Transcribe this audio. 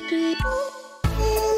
people.